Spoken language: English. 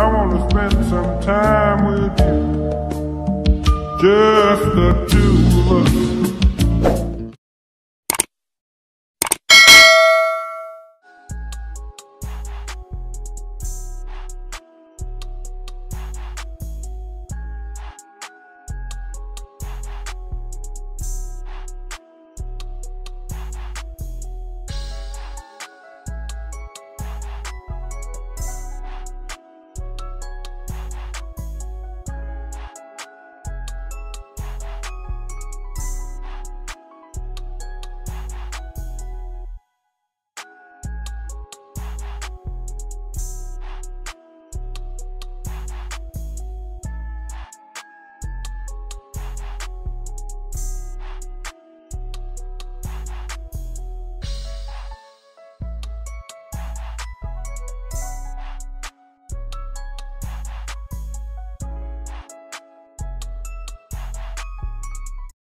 I wanna spend some time with you. Just the two of us.